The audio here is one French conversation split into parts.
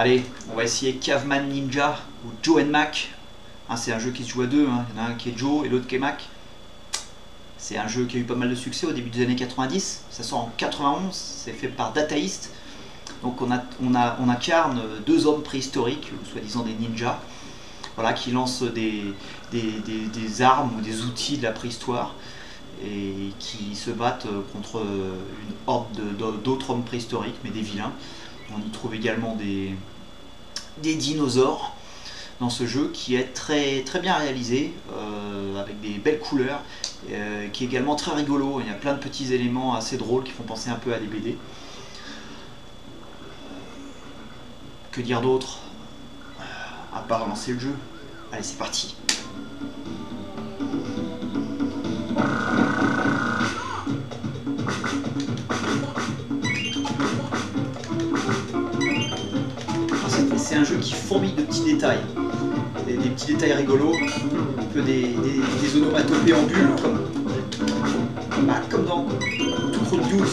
Allez, on va essayer Caveman Ninja ou Joe and Mac. Hein, c'est un jeu qui se joue à deux, hein. il y en a un qui est Joe et l'autre qui est Mac. C'est un jeu qui a eu pas mal de succès au début des années 90. Ça sort en 91, c'est fait par Data East. Donc on, incarne deux hommes préhistoriques, soi-disant des ninjas, voilà, qui lancent des, des, armes ou des outils de la préhistoire et qui se battent contre une horde d'autres hommes préhistoriques, mais des vilains. On y trouve également des, dinosaures dans ce jeu qui est très, bien réalisé, euh, avec des belles couleurs, euh, qui est également très rigolo. Il y a plein de petits éléments assez drôles qui font penser un peu à des BD. Que dire d'autre À part lancer le jeu? Allez, c'est parti qui fourmille de petits détails. Des, petits détails rigolos, un peu des, des, des onomatopées en bulle, comme, bah, comme dans tout Crowd News,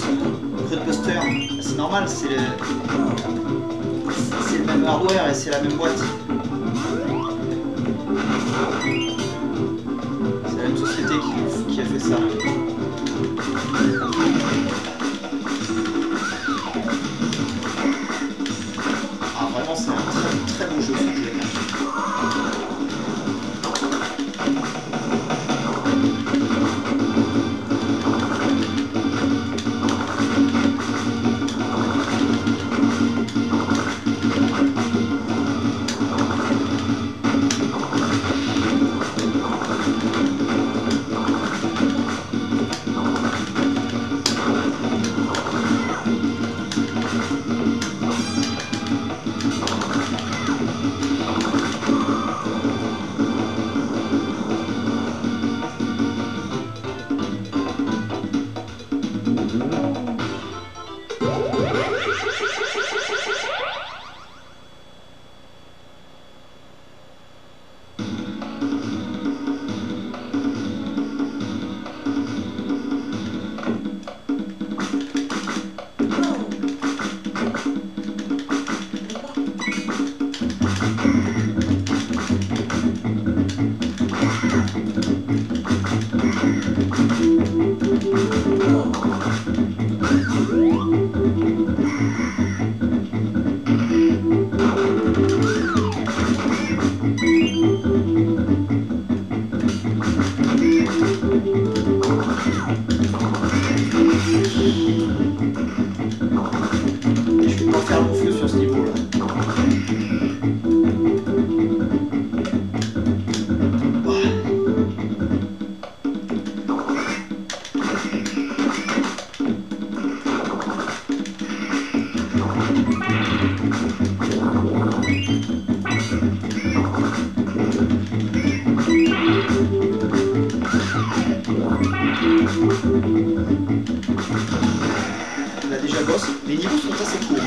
Buster. C'est normal, c'est le, c'est le même hardware et c'est la même boîte. C'est la même société qui a fait ça. Ooh. On a déjà boss, les niveaux sont assez courts.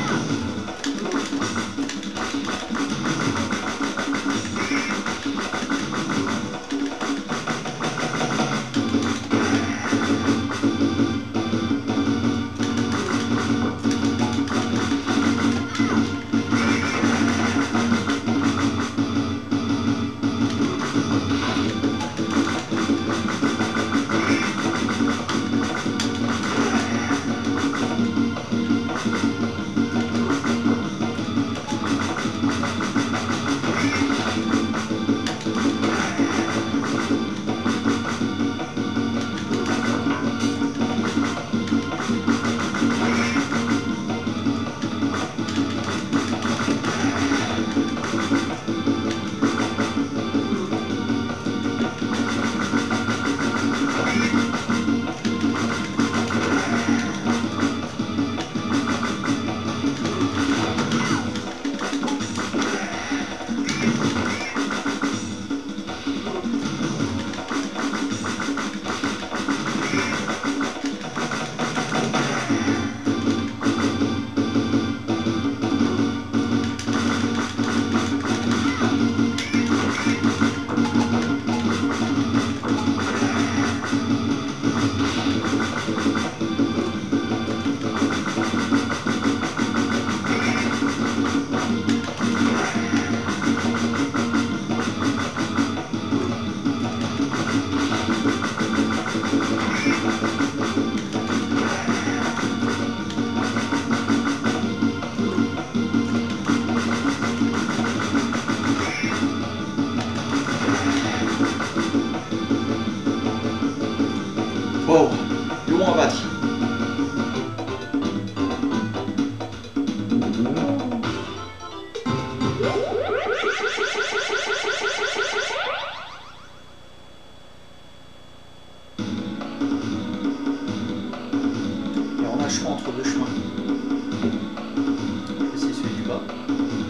Thank you.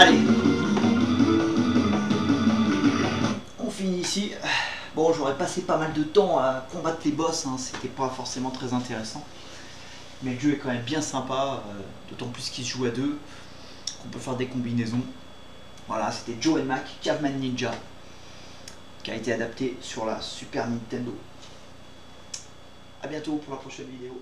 Allez. On finit ici. Bon, j'aurais passé pas mal de temps à combattre les boss, hein, c'était pas forcément très intéressant. Mais le jeu est quand même bien sympa, euh, d'autant plus qu'il se joue à deux, qu'on peut faire des combinaisons. Voilà, c'était Joe Mac, Caveman Ninja, qui a été adapté sur la Super Nintendo. A bientôt pour la prochaine vidéo.